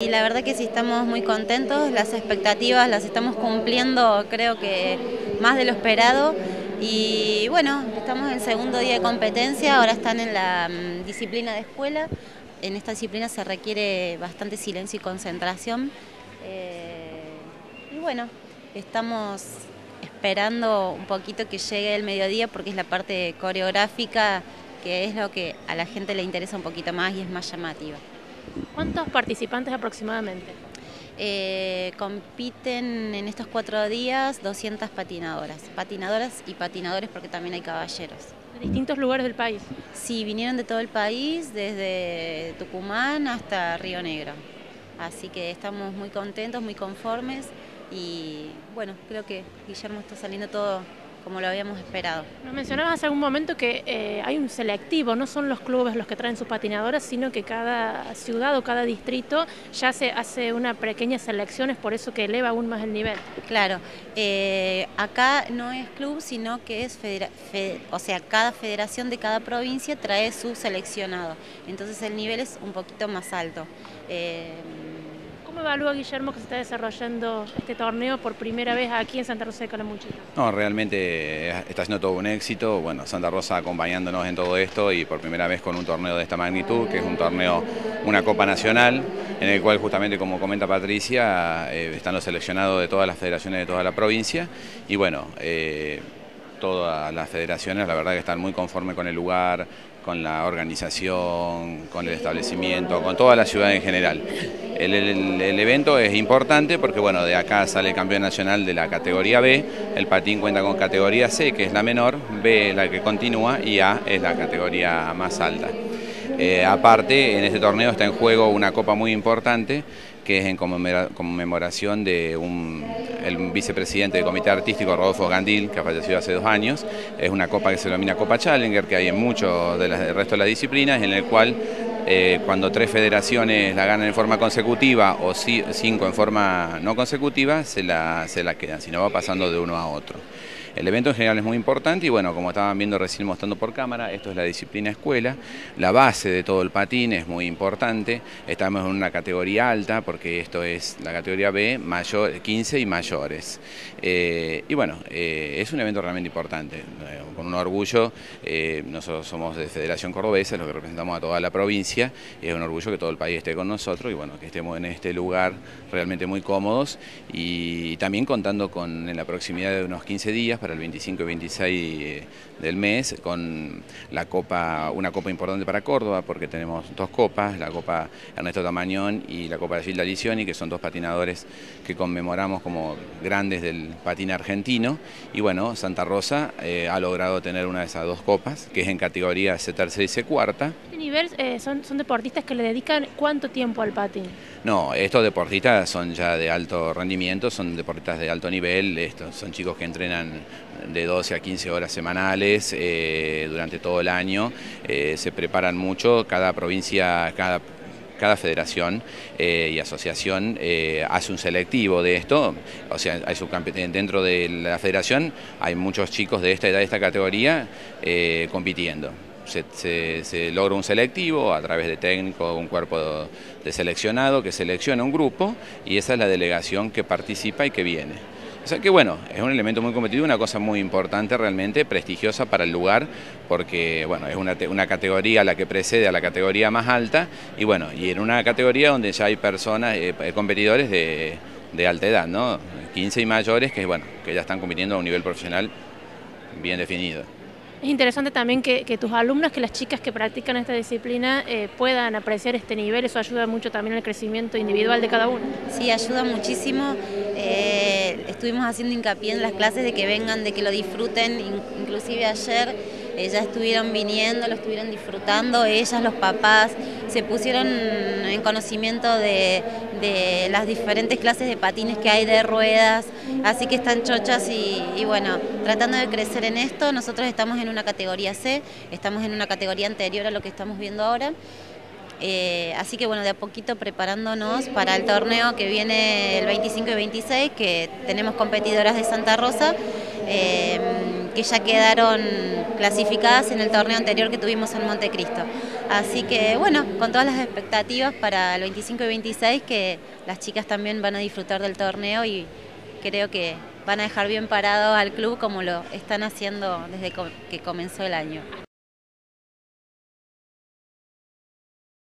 Y la verdad que sí estamos muy contentos, las expectativas las estamos cumpliendo creo que más de lo esperado. Y bueno, estamos en el segundo día de competencia, ahora están en la mm, disciplina de escuela, en esta disciplina se requiere bastante silencio y concentración. Eh, y bueno, estamos esperando un poquito que llegue el mediodía porque es la parte coreográfica que es lo que a la gente le interesa un poquito más y es más llamativa. ¿Cuántos participantes aproximadamente? Eh, compiten en estos cuatro días 200 patinadoras, patinadoras y patinadores porque también hay caballeros. ¿De distintos lugares del país? Sí, vinieron de todo el país, desde Tucumán hasta Río Negro. Así que estamos muy contentos, muy conformes y bueno, creo que Guillermo está saliendo todo como lo habíamos esperado. Nos mencionabas hace algún momento que eh, hay un selectivo, no son los clubes los que traen sus patinadoras, sino que cada ciudad o cada distrito ya se hace una pequeña selección, es por eso que eleva aún más el nivel. Claro, eh, acá no es club, sino que es, o sea, cada federación de cada provincia trae su seleccionado, entonces el nivel es un poquito más alto. Eh, ¿Cómo evalúa Guillermo que se está desarrollando este torneo por primera vez aquí en Santa Rosa de Calamuchita? No, realmente está siendo todo un éxito. Bueno, Santa Rosa acompañándonos en todo esto y por primera vez con un torneo de esta magnitud, que es un torneo, una Copa Nacional, en el cual justamente, como comenta Patricia, eh, están los seleccionados de todas las federaciones de toda la provincia. Y bueno, eh, todas las federaciones, la verdad que están muy conformes con el lugar, con la organización, con el establecimiento, con toda la ciudad en general. El, evento es importante porque bueno, de acá sale el campeón nacional de la categoría B, el patín cuenta con categoría C, que es la menor, B la que continúa y A es la categoría más alta. Eh, aparte, en este torneo está en juego una copa muy importante que es en conmemoración de un, vicepresidente del Comité Artístico, Rodolfo Gandil, que ha fallecido hace dos años. Es una copa que se denomina Copa Challenger, que hay en muchos del resto de las disciplinas, en el cual eh, cuando tres federaciones la ganan en forma consecutiva o cinco en forma no consecutiva, se la, se la quedan, si no va pasando de uno a otro. El evento en general es muy importante y bueno, como estaban viendo recién mostrando por cámara, esto es la disciplina escuela, la base de todo el patín es muy importante, estamos en una categoría alta porque esto es la categoría B, mayor, 15 y mayores. Eh, y bueno, eh, es un evento realmente importante, con un orgullo, nosotros somos de Federación Cordobesa, los que representamos a toda la provincia, es un orgullo que todo el país esté con nosotros y bueno, que estemos en este lugar realmente muy cómodos y también contando con en la proximidad de unos 15 días el 25 y 26 del mes con la copa, una copa importante para Córdoba porque tenemos dos copas, la copa Ernesto Tamañón y la copa de Gilda Licioni, que son dos patinadores que conmemoramos como grandes del patín argentino. Y bueno, Santa Rosa eh, ha logrado tener una de esas dos copas, que es en categoría C tercera y C cuarta. ¿Este nivel eh, son, son deportistas que le dedican cuánto tiempo al patín? No, estos deportistas son ya de alto rendimiento, son deportistas de alto nivel, estos son chicos que entrenan de 12 a 15 horas semanales eh, durante todo el año, eh, se preparan mucho, cada provincia, cada cada federación eh, y asociación hace un selectivo de esto, o sea, hay dentro de la federación hay muchos chicos de esta edad, de esta categoría, compitiendo se, logra un selectivo a través de técnico, un cuerpo de seleccionado que selecciona un grupo y esa es la delegación que participa y que viene. O sea que bueno, es un elemento muy competitivo, una cosa muy importante realmente, prestigiosa para el lugar, porque bueno, es una, categoría la que precede a la categoría más alta y bueno, y en una categoría donde ya hay personas, eh, competidores de, de, alta edad, ¿no? 15 y mayores que bueno, que ya están compitiendo a un nivel profesional bien definido. Es interesante también que, tus alumnos, que las chicas que practican esta disciplina eh, puedan apreciar este nivel, eso ayuda mucho también al crecimiento individual de cada uno. Sí, ayuda muchísimo. Eh, estuvimos haciendo hincapié en las clases de que vengan, de que lo disfruten, inclusive ayer ellas estuvieron viniendo, lo estuvieron disfrutando, ellas, los papás, se pusieron en conocimiento de, las diferentes clases de patines que hay de ruedas, así que están chochas y, bueno, tratando de crecer en esto, nosotros estamos en una categoría C, estamos en una categoría anterior a lo que estamos viendo ahora. Eh, así que bueno, de a poquito preparándonos para el torneo que viene el 25 y 26, que tenemos competidoras de Santa Rosa. Eh, que ya quedaron clasificadas en el torneo anterior que tuvimos en Montecristo. Así que bueno, con todas las expectativas para el 25 y 26 que las chicas también van a disfrutar del torneo y creo que van a dejar bien parado al club como lo están haciendo desde que comenzó el año.